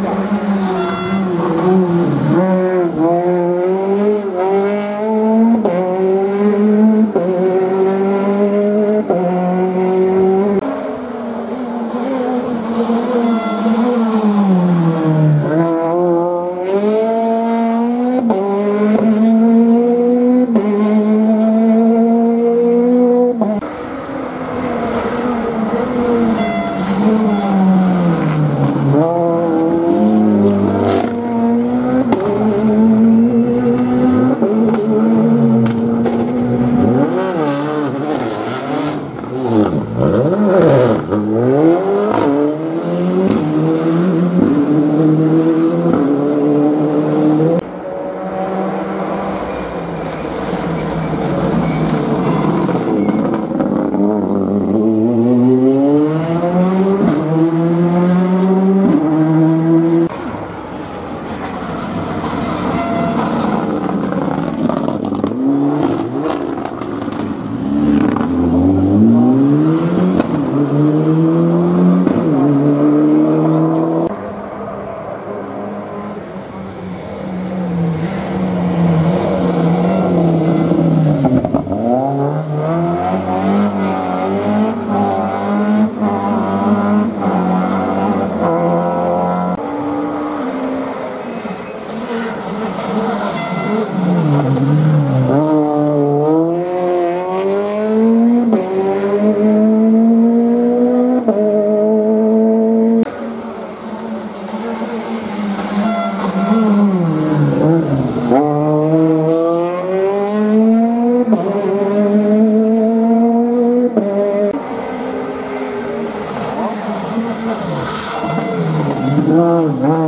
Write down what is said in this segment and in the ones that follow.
Yeah. na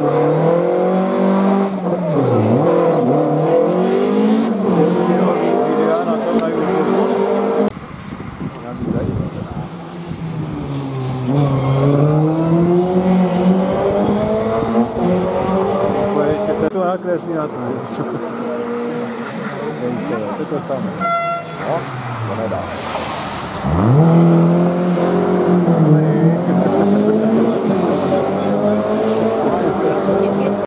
to samo. No, to nedá.